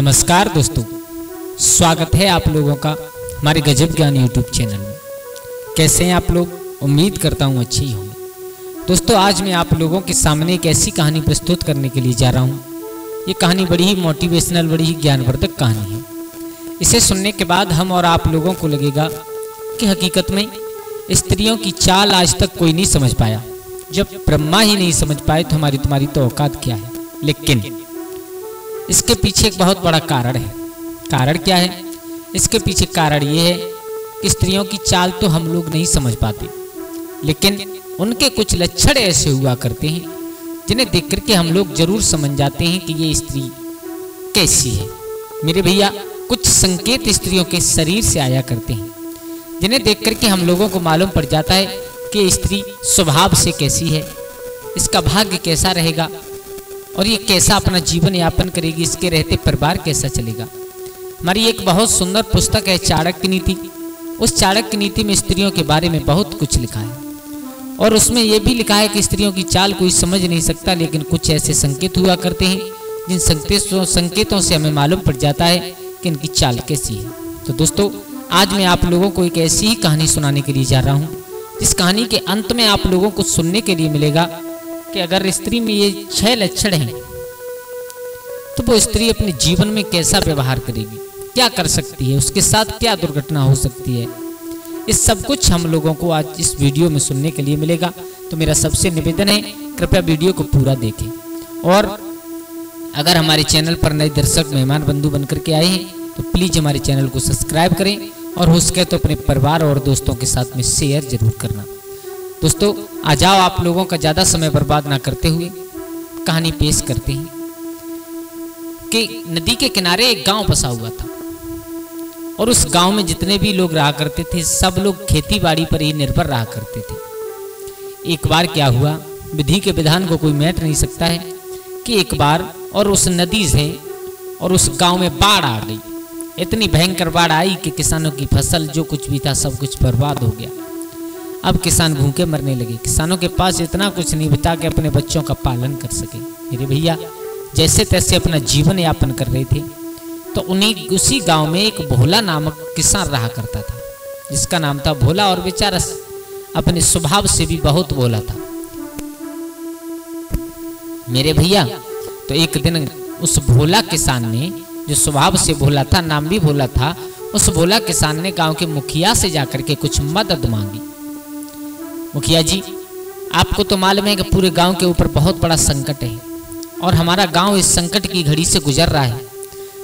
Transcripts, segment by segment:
नमस्कार दोस्तों। स्वागत है आप लोगों का हमारे गजब ज्ञान यूट्यूब चैनल में। कैसे हैं आप लोग? उम्मीद करता हूँ अच्छे होंगे। दोस्तों, आज मैं आप लोगों के सामने एक ऐसी कहानी प्रस्तुत करने के लिए जा रहा हूँ। ये कहानी बड़ी ही मोटिवेशनल बड़ी ही ज्ञानवर्धक कहानी है। इसे सुनने के बाद हम और आप लोगों को लगेगा कि हकीकत में स्त्रियों की चाल आज तक कोई नहीं समझ पाया। जब ब्रह्मा ही नहीं समझ पाए तो हमारी तुम्हारी तो औकात क्या है? लेकिन इसके पीछे एक बहुत बड़ा कारण है। कारण क्या है? इसके पीछे कारण ये है कि स्त्रियों की चाल तो हम लोग नहीं समझ पाते, लेकिन उनके कुछ लक्षण ऐसे हुआ करते हैं, जिन्हें देख करके हम लोग ज़रूर समझ जाते हैं कि ये स्त्री कैसी है। मेरे भैया, कुछ संकेत स्त्रियों के शरीर से आया करते हैं, जिन्हें देख करके हम लोगों को मालूम पड़ जाता है कि स्त्री स्वभाव से कैसी है, इसका भाग्य कैसा रहेगा और ये कैसा अपना जीवन यापन करेगी, इसके रहते परिवार कैसा चलेगा? हमारी एक बहुत सुंदर पुस्तक है, चाणक्य नीति। उस चाणक्य नीति में स्त्रियों के बारे में बहुत कुछ लिखा है। और उसमें यह भी लिखा है कि स्त्रियों की चाल कोई समझ नहीं सकता, लेकिन कुछ ऐसे संकेत हुआ करते हैं, जिन संकेतों संकेतों से हमें मालूम पड़ जाता है कि इनकी चाल कैसी है। तो दोस्तों, आज मैं आप लोगों को एक ऐसी ही कहानी सुनाने के लिए जा रहा हूँ, जिस कहानी के अंत में आप लोगों को सुनने के लिए मिलेगा कि अगर स्त्री में ये छह लक्षण हैं तो वो स्त्री अपने जीवन में कैसा व्यवहार करेगी? क्या कर सकती है? उसके साथ क्या दुर्घटना हो सकती है? इस सब कुछ हम लोगों को आज इस वीडियो में सुनने के लिए मिलेगा। तो मेरा सबसे निवेदन है, कृपया वीडियो को पूरा देखें। और अगर हमारे चैनल पर नए दर्शक, मेहमान बंधु बनकर के आए हैं तो प्लीज़ हमारे चैनल को सब्सक्राइब करें। और हो सके तो अपने परिवार और दोस्तों के साथ में शेयर ज़रूर करना। दोस्तों, आ जाओ आप लोगों का ज़्यादा समय बर्बाद ना करते हुए कहानी पेश करते हैं कि नदी के किनारे एक गाँव बसा हुआ था। और उस गाँव में जितने भी लोग रहा करते थे, सब लोग खेती बाड़ी पर ही निर्भर रहा करते थे। एक बार क्या हुआ, विधि के विधान को कोई मैट नहीं सकता है कि एक बार और उस नदी से और उस गाँव में बाढ़ आ गई। इतनी भयंकर बाढ़ आई कि किसानों की फ़सल, जो कुछ भी था, सब कुछ बर्बाद हो गया। अब किसान भूखे मरने लगे। किसानों के पास इतना कुछ नहीं बता के अपने बच्चों का पालन कर सके। मेरे भैया, जैसे तैसे अपना जीवन यापन कर रहे थे तो उन्हीं उसी गाँव में एक भोला नामक किसान रहा करता था, जिसका नाम था भोला और बेचारा अपने स्वभाव से भी बहुत भोला था। मेरे भैया तो एक दिन उस भोला किसान ने, जो स्वभाव से भोला था, नाम भी भोला था, उस भोला किसान ने गाँव के मुखिया से जाकर के कुछ मदद मांगी। मुखिया जी, आपको तो मालूम है कि पूरे गाँव के ऊपर बहुत बड़ा संकट है और हमारा गाँव इस संकट की घड़ी से गुजर रहा है।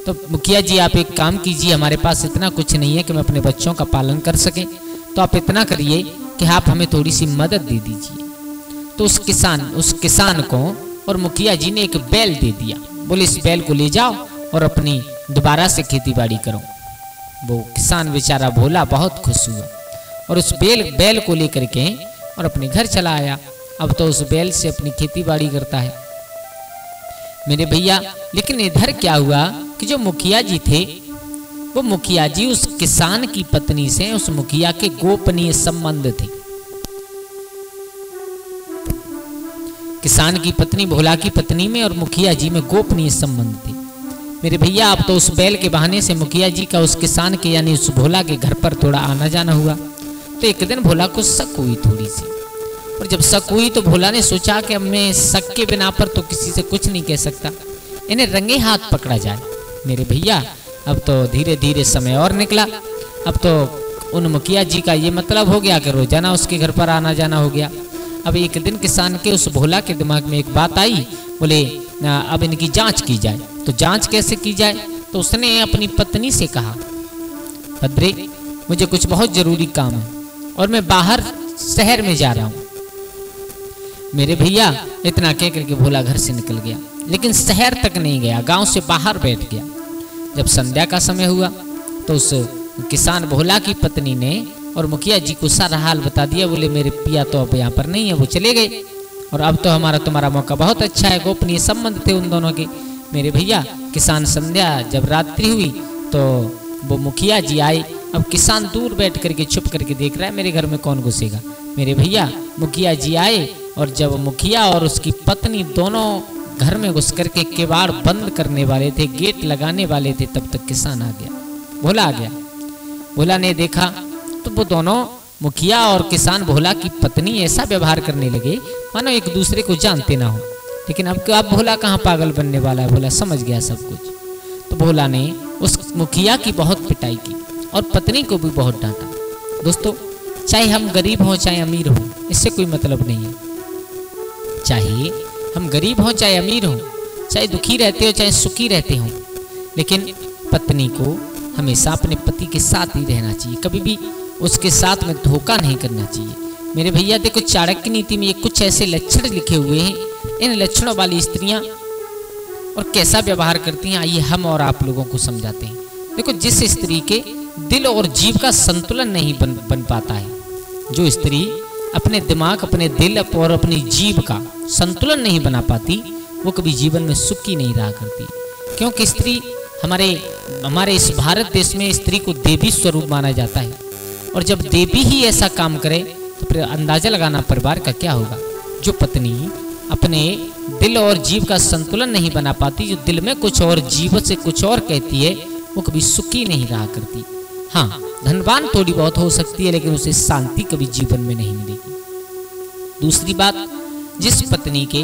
तो मुखिया जी, आप एक काम कीजिए, हमारे पास इतना कुछ नहीं है कि मैं अपने बच्चों का पालन कर सकें। तो आप इतना करिए कि आप हमें थोड़ी सी मदद दे दीजिए। तो उस किसान उस किसान को और मुखिया जी ने एक बैल दे दिया। बोले, इस बैल को ले जाओ और अपनी दोबारा से खेती बाड़ी करो। वो किसान बेचारा भोला, बहुत खुश हुआ और उस बैल बैल को लेकर के और अपने घर चला आया। अब तो उस बैल से अपनी खेती बाड़ी करता है। मेरे भैया, लेकिन इधर क्या हुआ कि जो मुखिया जी थे, वो मुखिया जी उस किसान की पत्नी से उस मुखिया के गोपनीय संबंध थे। किसान की पत्नी, भोला की पत्नी में और मुखिया जी में गोपनीय संबंध थे। मेरे भैया, अब तो उस बैल के बहाने से मुखिया जी का उस किसान के यानी उस भोला के घर पर थोड़ा आना जाना हुआ। तो एक दिन भोला को शक हुई थोड़ी सी। और जब शक हुई तो भोला ने सोचा कि अब मैं शक के बिना पर तो किसी से कुछ नहीं कह सकता। इन्हें रंगे हाथ पकड़ा जाए। मेरे भैया, अब तो धीरे धीरे समय और निकला। अब तो उन मुखिया जी का ये मतलब हो गया कि रोज़ाना उसके घर पर आना जाना हो गया। अब एक दिन किसान के उस भोला के दिमाग में एक बात आई, बोले अब इनकी जाँच की जाए। तो जाँच कैसे की जाए? तो उसने अपनी पत्नी से कहा भद्रे मुझे कुछ बहुत ज़रूरी काम है। और मैं बाहर शहर में जा रहा हूँ। मेरे भैया इतना कह करके भोला घर से निकल गया, लेकिन शहर तक नहीं गया, गाँव से बाहर बैठ गया। जब संध्या का समय हुआ तो उस किसान भोला की पत्नी ने और मुखिया जी को सारा हाल बता दिया, बोले, मेरे पिया तो अब यहाँ पर नहीं है, वो चले गए। और अब तो हमारा तुम्हारा मौका बहुत अच्छा है, गोपनीय संबंध थे उन दोनों के। मेरे भैया, किसान संध्या जब रात्रि हुई तो वो मुखिया जी आए अब किसान दूर बैठ करके छुप करके देख रहा है, मेरे घर में कौन घुसेगा? मेरे भैया, मुखिया जी आए और जब मुखिया और उसकी पत्नी दोनों घर में घुस करके किवाड़ बंद करने वाले थे, गेट लगाने वाले थे, तब तक किसान आ गया। भोला आ गया। भोला ने देखा तो वो दोनों, मुखिया और किसान भोला की पत्नी ऐसा व्यवहार करने लगे, मानो एक दूसरे को जानते ना हो। लेकिन अब अब भोला कहाँ पागल बनने वाला है? भोला समझ गया सब कुछ। तो भोला ने उस मुखिया की बहुत पिटाई की। और पत्नी को भी बहुत डांटा। दोस्तों, चाहे हम गरीब हों, चाहे अमीर हों, इससे कोई मतलब नहीं है। चाहे हम गरीब हों, चाहे अमीर हों, चाहे दुखी रहते हो, चाहे सुखी रहते हों, लेकिन पत्नी को हमेशा अपने पति के साथ ही रहना चाहिए। कभी भी उसके साथ में धोखा नहीं करना चाहिए। मेरे भैया, देखो चाणक्य नीति में ये कुछ ऐसे लक्षण लिखे हुए हैं। इन लक्षणों वाली स्त्रियाँ और कैसा व्यवहार करती हैं, आइए हम और आप लोगों को समझाते हैं। देखो, जिस स्त्री के दिल और जीव का संतुलन नहीं बन बन पाता है। जो स्त्री अपने दिमाग, अपने दिल और अपनी जीव का संतुलन नहीं बना पाती, वो कभी जीवन में सुखी नहीं रहा करती। क्योंकि स्त्री हमारे हमारे इस भारत देश में स्त्री को देवी स्वरूप माना जाता है। और जब देवी ही ऐसा काम करे तो फिर अंदाज़ा लगाना परिवार का क्या होगा? जो पत्नी अपने दिल और जीव का संतुलन नहीं बना पाती, जो दिल में कुछ और जीव से कुछ और कहती है, वो कभी सुखी नहीं रहा करती। हाँ धनवान थोड़ी बहुत हो सकती है, लेकिन उसे शांति कभी जीवन में नहीं मिलेगी। दूसरी बात, जिस पत्नी के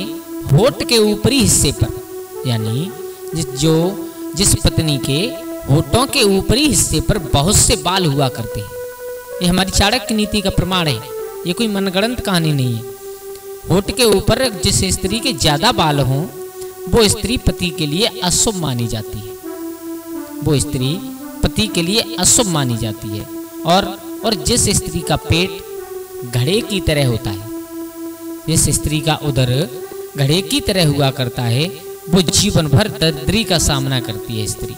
होठ के ऊपरी हिस्से पर, यानी जिस जो, जिस पत्नी के होठों के ऊपरी हिस्से पर बहुत से बाल हुआ करते हैं। ये हमारी चाणक्य नीति का प्रमाण है, ये कोई मनगणंत कहानी नहीं है। होठ के ऊपर जिस स्त्री के ज़्यादा बाल हों, वो स्त्री पति के लिए अशुभ मानी जाती है। वो स्त्री पति के लिए अशुभ मानी जाती है और और जिस स्त्री का पेट घड़े की तरह होता है, जिस स्त्री का उदर घड़े की तरह हुआ करता है, वो जीवन भर दरिद्री का सामना करती है स्त्री।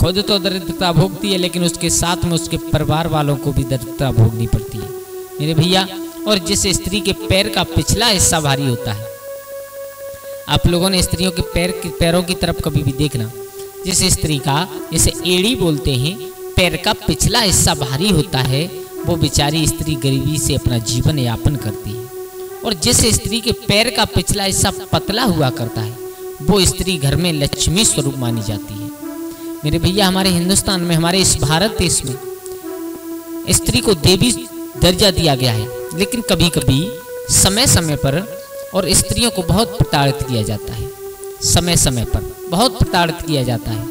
खुद तो दरिद्रता भोगती है, लेकिन उसके साथ में उसके परिवार वालों को भी दरिद्रता भोगनी पड़ती है। मेरे भैया, और जिस स्त्री के पैर का पिछला हिस्सा भारी होता है, आप लोगों ने स्त्रियों के पैर के, पैरों की तरफ़ कभी भी देखना। जिस स्त्री का, जिसे एड़ी बोलते हैं, पैर का पिछला हिस्सा भारी होता है, वो बेचारी स्त्री गरीबी से अपना जीवन यापन करती है। और जिस स्त्री के पैर का पिछला हिस्सा पतला हुआ करता है, वो स्त्री घर में लक्ष्मी स्वरूप मानी जाती है। मेरे भैया, हमारे हिंदुस्तान में, हमारे इस भारत देश में स्त्री को देवी दर्जा दिया गया है, लेकिन कभी कभी समय समय पर और स्त्रियों को बहुत प्रताड़ित किया जाता है समय समय पर। बहुत प्रताड़ित किया जाता है।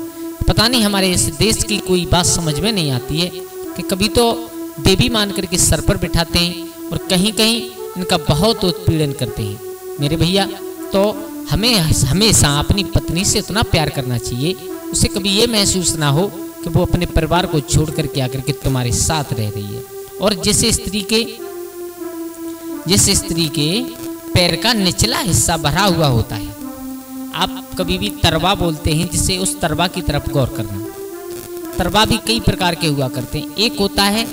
पता नहीं हमारे इस देश की कोई बात समझ में नहीं आती है कि कभी तो देवी मान करके सर पर बिठाते हैं और कहीं कहीं इनका बहुत उत्पीड़न करते हैं। मेरे भैया तो हमें, हमेशा अपनी पत्नी से इतना प्यार करना चाहिए, उसे कभी ये महसूस ना हो कि वो अपने परिवार को छोड़ करके आकर के तुम्हारे साथ रह रही है। और जिस स्त्री के, जिस स्त्री के पैर का निचला हिस्सा भरा हुआ होता है आप कभी भी तरवा बोलते हैं जिसे उस तरवा की तरफ़ गौर करना। तरवा भी कई प्रकार के हुआ करते हैं। एक होता है,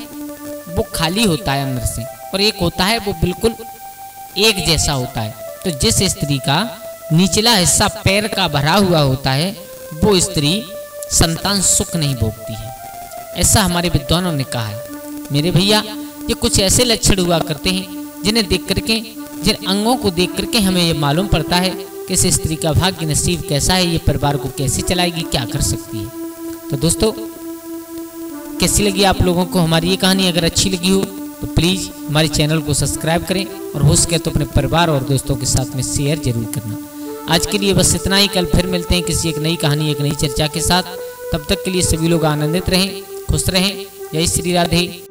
वो खाली होता है अंदर से, और एक होता है, वो बिल्कुल एक जैसा होता है। तो जिस स्त्री का निचला हिस्सा पैर का भरा हुआ होता है, वो स्त्री संतान सुख नहीं भोगती है। ऐसा हमारे विद्वानों ने कहा है। मेरे भैया, ये कुछ ऐसे लक्षण हुआ करते हैं, जिन्हें देख करके, जिन अंगों को देख करके हमें ये मालूम पड़ता है कि इस स्त्री का भाग्य नसीब कैसा है, ये परिवार को कैसे चलाएगी, क्या कर सकती है? तो दोस्तों, कैसी लगी आप लोगों को हमारी ये कहानी? अगर अच्छी लगी हो तो प्लीज़ हमारे चैनल को सब्सक्राइब करें और हो सके तो अपने परिवार और दोस्तों के साथ में शेयर ज़रूर करना। आज के लिए बस इतना ही, कल फिर मिलते हैं किसी एक नई कहानी, एक नई चर्चा के साथ। तब तक के लिए सभी लोग आनंदित रहें, खुश रहें। जय श्री राधे।